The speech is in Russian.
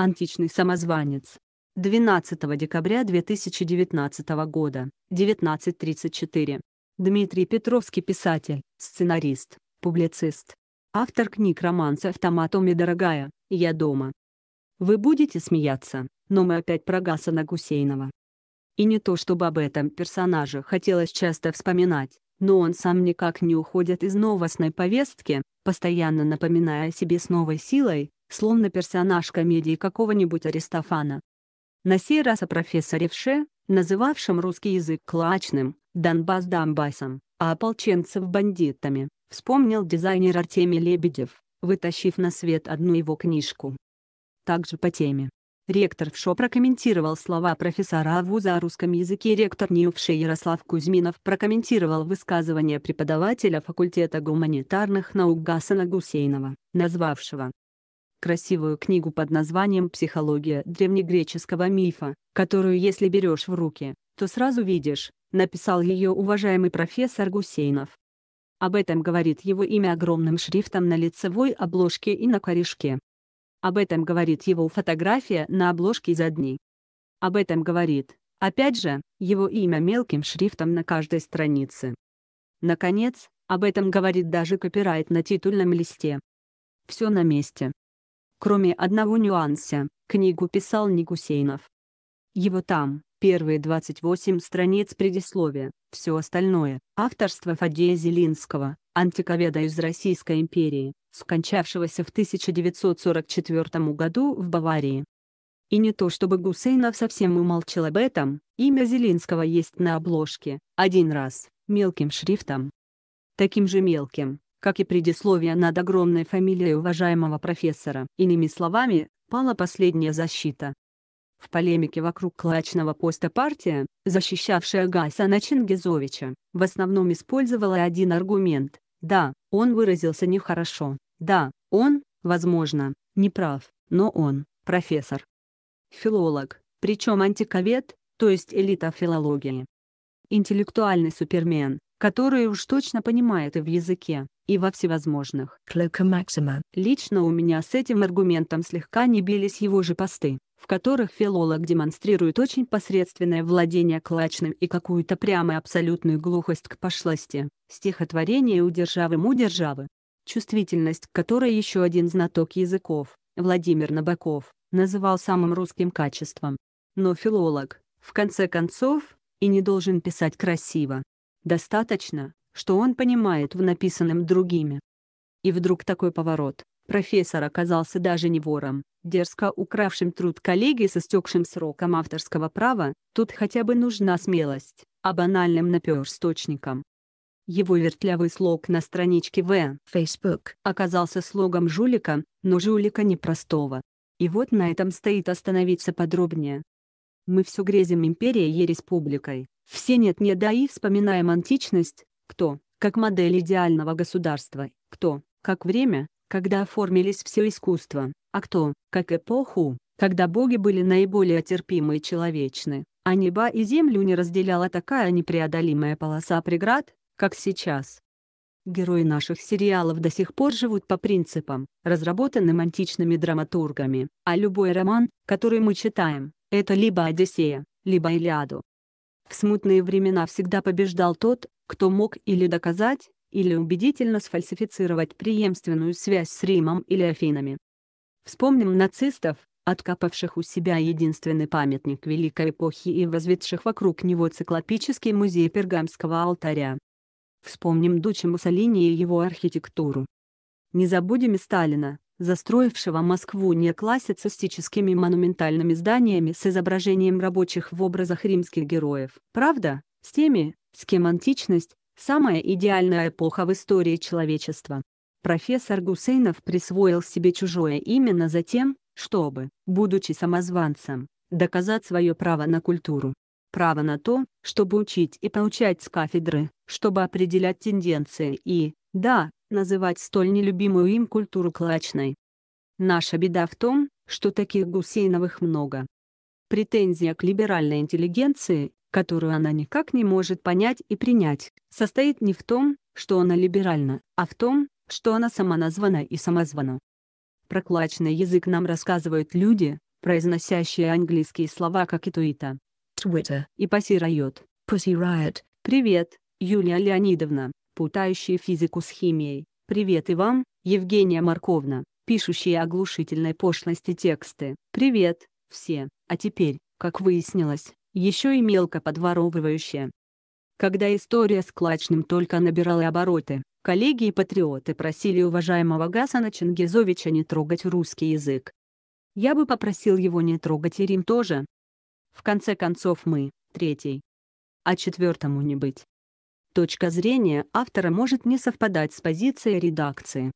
Античный самозванец. 12 декабря 2019 года, 19.34. Дмитрий Петровский писатель, сценарист, публицист. Автор книг романса «Автоматом и дорогая», «Я дома». Вы будете смеяться, но мы опять про Гасана Гусейнова. И не то чтобы об этом персонаже хотелось часто вспоминать, но он сам никак не уходит из новостной повестки, постоянно напоминая о себе с новой силой, словно персонаж комедии какого-нибудь Аристофана. На сей раз о профессоре Вше, называвшем русский язык клачным, Донбасс Донбассом, а ополченцев бандитами, вспомнил дизайнер Артемий Лебедев, вытащив на свет одну его книжку. Также по теме. Ректор ВШО прокомментировал слова профессора вуза о русском языке. Ректор НИУФШИ Ярослав Кузьминов прокомментировал высказывание преподавателя факультета гуманитарных наук Гасана Гусейнова, назвавшего красивую книгу под названием «Психология древнегреческого мифа», которую если берешь в руки, то сразу видишь, написал ее уважаемый профессор Гусейнов. Об этом говорит его имя огромным шрифтом на лицевой обложке и на корешке. Об этом говорит его фотография на обложке за дни. Об этом говорит, опять же, его имя мелким шрифтом на каждой странице. Наконец, об этом говорит даже копирайт на титульном листе. Все на месте. Кроме одного нюанса, книгу писал не Гусейнов. Его там, первые 28 страниц предисловия, все остальное, авторство Фадея Зелинского, антиковеда из Российской империи, скончавшегося в 1944 году в Баварии. И не то чтобы Гусейнов совсем умолчал об этом, имя Зелинского есть на обложке, один раз, мелким шрифтом. Таким же мелким, как и предисловие над огромной фамилией уважаемого профессора. Иными словами, пала последняя защита. В полемике вокруг клачного поста партия, защищавшая Гайсана Чингизовича, в основном использовала один аргумент. Да, он выразился нехорошо. Да, он, возможно, не прав, но он, профессор. Филолог, причем антиковед, то есть элита филологии. Интеллектуальный супермен, который уж точно понимает и в языке, и во всевозможных. Лично у меня с этим аргументом слегка не бились его же посты, в которых филолог демонстрирует очень посредственное владение клачным и какую-то прямо абсолютную глухость к пошлости, стихотворение у державы му державы. Чувствительность, которой еще один знаток языков, Владимир Набоков, называл самым русским качеством. Но филолог, в конце концов, и не должен писать красиво. Достаточно, что он понимает в написанном другими. И вдруг такой поворот. Профессор оказался даже не вором, дерзко укравшим труд коллеги со стекшим сроком авторского права, тут хотя бы нужна смелость, а банальным наперсточником. Его вертлявый слог на страничке в Facebook оказался слогом жулика, но жулика непростого. И вот на этом стоит остановиться подробнее. Мы все грезим империей и республикой, все нет-нет да и вспоминаем античность, кто, как модель идеального государства, кто, как время, когда оформились все искусства, а кто, как эпоху, когда боги были наиболее терпимы и человечны, а небо и землю не разделяла такая непреодолимая полоса преград, как сейчас. Герои наших сериалов до сих пор живут по принципам, разработанным античными драматургами, а любой роман, который мы читаем, это либо Одиссея, либо Илиаду. В смутные времена всегда побеждал тот, кто мог или доказать, или убедительно сфальсифицировать преемственную связь с Римом или Афинами. Вспомним нацистов, откапавших у себя единственный памятник Великой эпохи и возведших вокруг него циклопический музей пергамского алтаря. Вспомним Дучи Муссолини и его архитектуру. Не забудем и Сталина, застроившего Москву неоклассицистическими монументальными зданиями с изображением рабочих в образах римских героев. Правда, с теми, с кем античность – самая идеальная эпоха в истории человечества. Профессор Гусейнов присвоил себе чужое именно за тем, чтобы, будучи самозванцем, доказать свое право на культуру. Право на то, чтобы учить и поучать с кафедры, чтобы определять тенденции и, да, называть столь нелюбимую им культуру клачной. Наша беда в том, что таких Гусейновых много. Претензия к либеральной интеллигенции, которую она никак не может понять и принять, состоит не в том, что она либеральна, а в том, что она сама названа и самозвана. Про клачный язык нам рассказывают люди, произносящие английские слова как и Туита. Twitter, И Паси Райот. Pussy Riot, Привет, Юлия Леонидовна, путающая физику с химией. Привет и вам, Евгения Марковна, пишущие оглушительной пошлости тексты. Привет, все. А теперь, как выяснилось, еще и мелко подворовывающая. Когда история с Клачным только набирала обороты, коллеги и патриоты просили уважаемого Гасана Чингизовича не трогать русский язык. Я бы попросил его не трогать и Рим тоже. В конце концов мы, третий. А четвертому не быть. Точка зрения автора может не совпадать с позицией редакции.